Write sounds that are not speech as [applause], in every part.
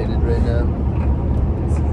incapacitated right now. As you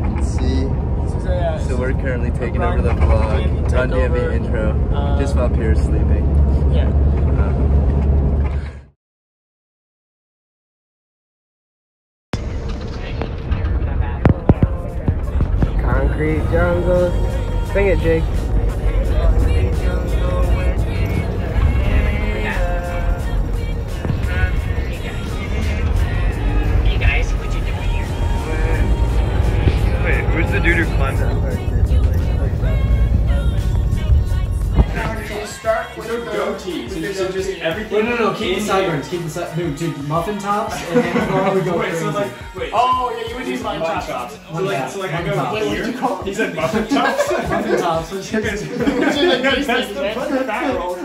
can see. So we're currently taking over the vlog. Run DMV intro. Just while Pierre's sleeping. Yeah. Concrete jungle. Sing it, Jake. Who's the dude who climbed that? So just everything. No, no, no. Keep the sideburns. Keep the side. No, dude, muffin tops, and then [laughs] Laura would go Wait, crazy. so like, wait. Oh, yeah, you would use mine mutton chops. chops. So like, so like I Mutton go chops. here. He said muffin [laughs] chops. muffin tops. Which [laughs] Okay, is, so- That's the fucking back roll.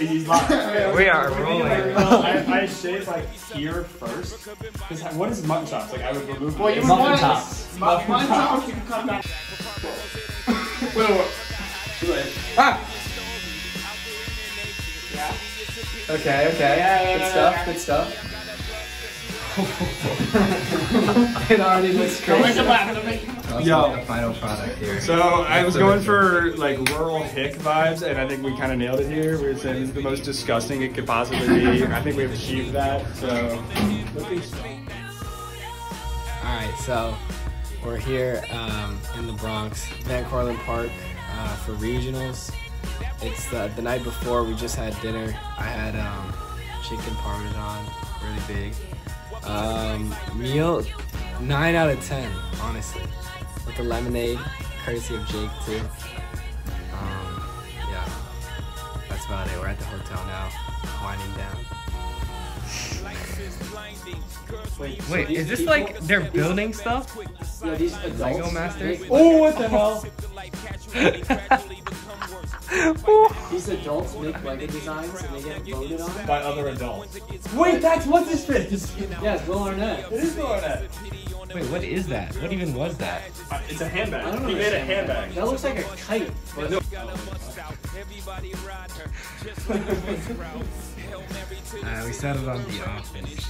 Okay, he's lying. [laughs] We are Okay, rolling. I, I shaved like here first. 'Cause what is mutton chops? Like I would remove. Well, you would muffin want it- tops. Mine mine chops, you can cut back. Wait, [laughs] wait, wait. Wait. Ah! Okay, okay. Good stuff, good [laughs] stuff. It already looks crazy. It laugh, don't make it laugh. Yo. the final product here. So I was going for like rural hick vibes, and I think we kind of nailed it here. We were saying is the most disgusting it could possibly be. I think we've achieved that. So Alright, so we're here um, in the Bronx, Van Cortlandt Park uh, for regionals. It's the, the night before, we just had dinner. I had um, chicken parmesan, really big. Um, meal, 9 out of 10, honestly. With the lemonade, courtesy of Jake, too. Um, yeah, that's about it. We're at the hotel now, winding down. Wait, is this like they're building stuff? Yeah, these adults. Lego Masters? Oh, what the hell? [laughs] These adults make Lego designs and they get voted on. By other adults. Wait, that's what's his face? Yeah, it's Will Arnett. It is Loretta. Wait, what is that? What even was that? Uh, It's a handbag. I don't know. He what made a it's- handbag. That looks like a kite. But [laughs] Uh, we settled on The Office,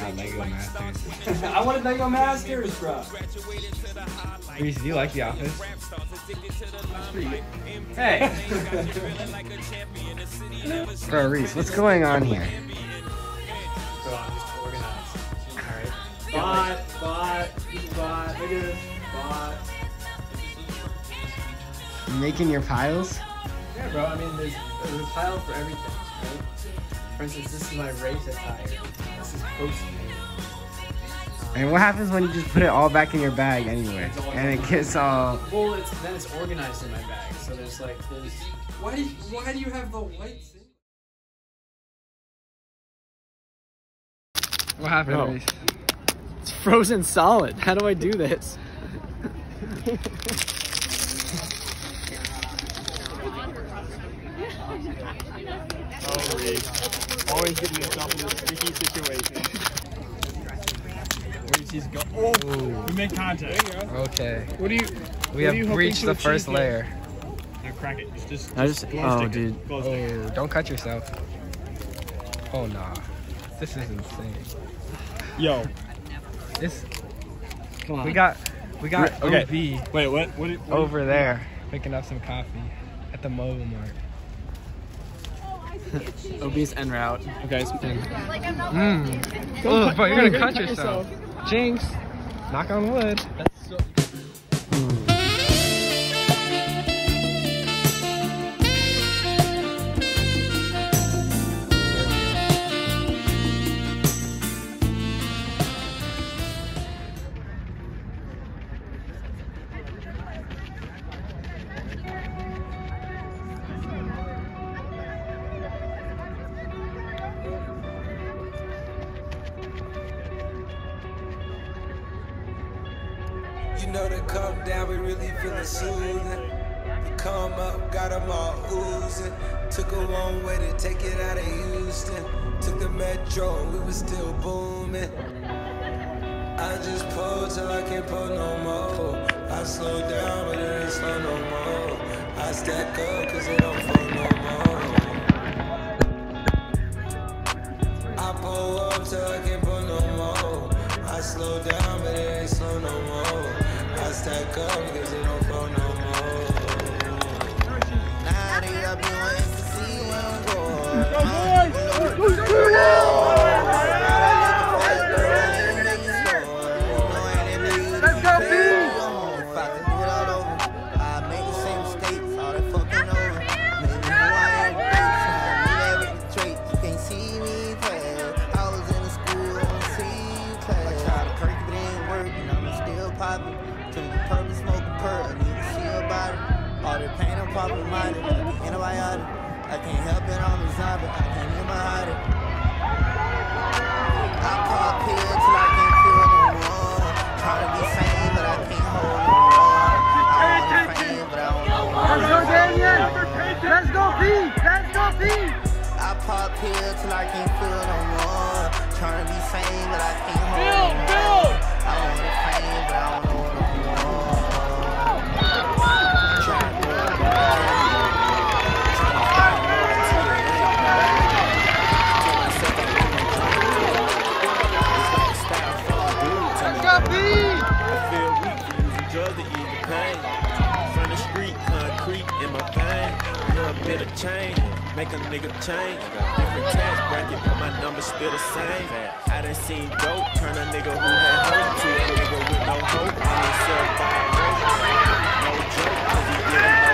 not Lego Masters. [laughs] I wanted Lego Masters, bro. Reese, do you like The Office? Hey! [laughs] Bro, Reese, what's going on here? Bot, bot, bot, look at this, bot. Making your piles? Yeah, bro. I mean, there's, there's a tile for everything, right? For instance, this is my race attire. This is post um, And what happens when you just put it all back in your bag anyway? And it gets all. Well, it's then it's organized in my bag. So there's like there's. Why do you, why do you have the white? thing? What happened, No. Reese? It's frozen solid. How do I do this? Always getting yourself in a sticky situation. Where does he go? Oh, we made contact. Okay. What do you? We have breached the first layer. Now crack it. Just, just, I just- oh, it. dude. Glow stick it. Oh, don't cut yourself. Oh, nah. This is insane. Yo. This. Come on. We got. We got Okay. OB Wait, what? What? what over there picking up some coffee at the mobile mart. Obese en route. Okay. So, Mmm. Oh, bro, you're gonna cut yourself. Jinx. Knock on wood. You know to come down, we really feeling soothing. We come up, got them all oozing. Took a long way to take it out of Houston. Took the metro, we was still booming. I just pull till I can't pull no more. I slow down, but it ain't slow no more. I stack up, cause it don't fall no more. I pull up till I can't pull no more. I slow down love because they don't fuck no more. Now they up see bit of change, make a nigga change. Different tax bracket, but my numbers still the same. I done seen dope turn a nigga who had hope to a nigga with no hope. A. No joke,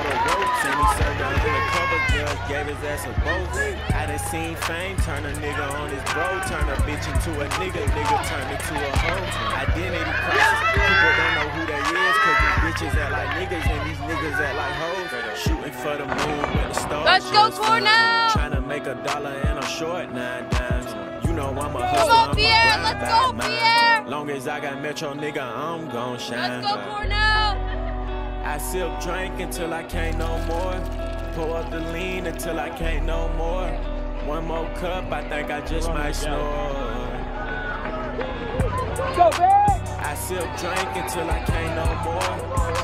the ropes. And he served an undercover judge, gave his ass a vote. I done seen fame turn a nigga on his bro. Turn a bitch into a nigga, nigga turn into a hoe. Identity crisis, people don't know who they is. Cause these bitches act like niggas and these niggas act like hoes. Shooting for the moon with the stars. Let's go, for Cornell! Trying to make a dollar and I'm short nine dimes. You know I'm a Come on, Pierre, let's go. Pierre! Long as I got Metro, nigga, I'm gon' shine. Let's go, Cornell! I sip drink until I can't no more. Pour up the lean until I can't no more. One more cup, I think I just might snore. I sip drink until I can't no more.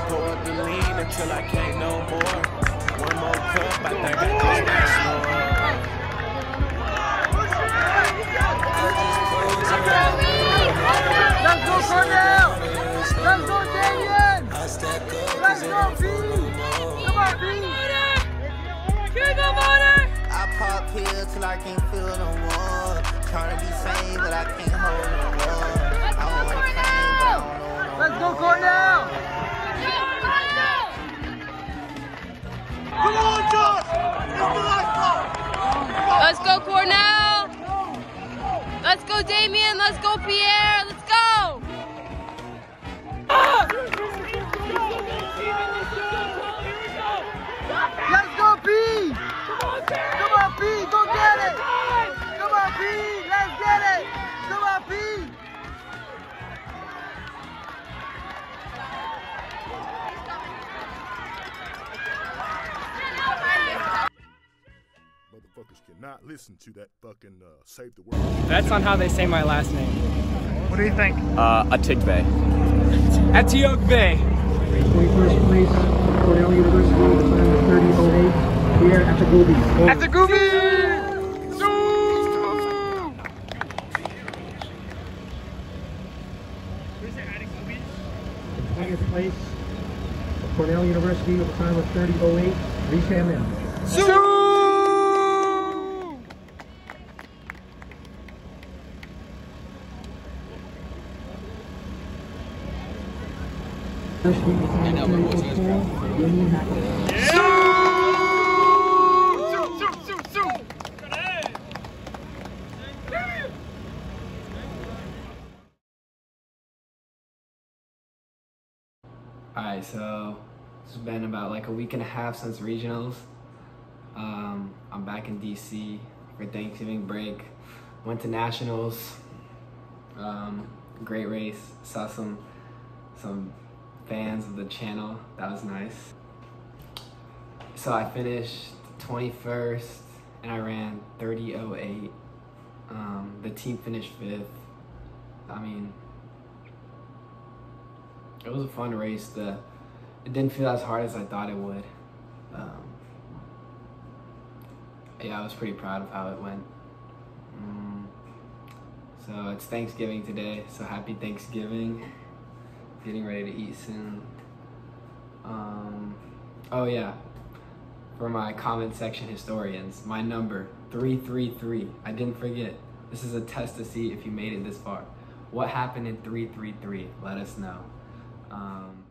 Pour up the lean until I can't no more. One more cup, I think I just might snore. Let's go, Cornell! Let's go, Daniel! Let's go, B! Come on, B! I pop pills till I can't feel no more. Trying to be sane, but I can't hold no more. I want to fame, but I don't know no Let's go, Cornell! Come on, Josh! Let's go, Cornell! Let's go, Damien! Let's go, Pierre! Let's Motherfuckers cannot listen to that fucking uh, save the world. That's on how they say my last name. What do you think? Uh, Atigbe. Etiok Bay. 21st place, Cornell University, the time was 30.08. Pierre Atagobi. At the Gooby! Twentieth place, Cornell University, with a time of 30.08. Reese Hammond. University, with a time of 30.04. Damien Hackett. Alright, so it's been about like a week and a half since regionals. Um, I'm back in DC for Thanksgiving break. Went to nationals. Um, great race. Saw some some fans of the channel. That was nice. So I finished 21st and I ran 30.08. Um, the team finished fifth. I mean, it was a fun race. The it didn't feel as hard as I thought it would. Um, yeah, I was pretty proud of how it went. Mm, so it's Thanksgiving today. So happy Thanksgiving! Getting ready to eat soon. Um, oh yeah, for my comment section historians, my number 333. I didn't forget. This is a test to see if you made it this far. What happened in 333? Let us know. Um,